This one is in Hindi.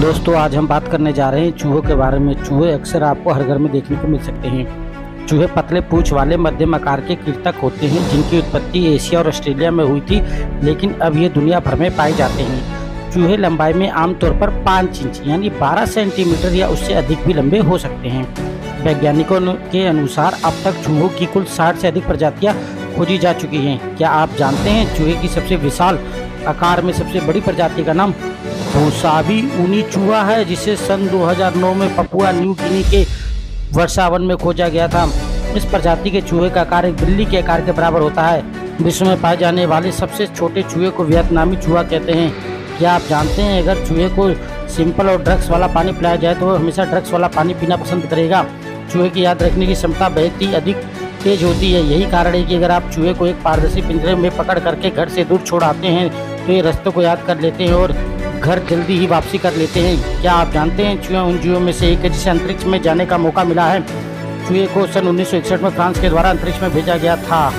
दोस्तों, आज हम बात करने जा रहे हैं चूहों के बारे में। चूहे अक्सर आपको हर घर में देखने को मिल सकते हैं। चूहे पतले पूछ वाले मध्यम आकार के कीटक होते हैं, जिनकी उत्पत्ति एशिया और ऑस्ट्रेलिया में हुई थी, लेकिन अब ये दुनिया भर में पाए जाते हैं। चूहे लंबाई में आमतौर पर पाँच इंच, यानी 12 सेंटीमीटर या उससे अधिक भी लंबे हो सकते हैं। वैज्ञानिकों के अनुसार अब तक चूहों की कुल 60 से अधिक प्रजातियाँ खोजी जा चुकी हैं। क्या आप जानते हैं चूहे की सबसे विशाल आकार में सबसे बड़ी प्रजाति का नाम भूसावी ऊनी चूहा है, जिसे सन 2009 में पपुआ न्यू गिनी के वर्षावन में खोजा गया था। इस प्रजाति के चूहे का आकार एक बिल्ली के आकार के बराबर होता है। विश्व में पाए जाने वाले सबसे छोटे चूहे को वियतनामी चूहा कहते हैं। क्या आप जानते हैं, अगर चूहे को सिंपल और ड्रग्स वाला पानी पिलाया जाए तो वह हमेशा ड्रग्स वाला पानी पीना पसंद करेगा। चूहे की याद रखने की क्षमता बहुत ही अधिक तेज होती है। यही कारण है कि अगर आप चूहे को एक पारदर्शी पिंजरे में पकड़ करके घर से दूर छोड़ आते हैं तो ये रस्तों को याद कर लेते हैं और घर जल्दी ही वापसी कर लेते हैं। क्या आप जानते हैं, चूहे उन जीवों में से एक है जिसे अंतरिक्ष में जाने का मौका मिला है? चूहे को सन उन्नीस सौ इकसठ में फ्रांस के द्वारा अंतरिक्ष में भेजा गया था।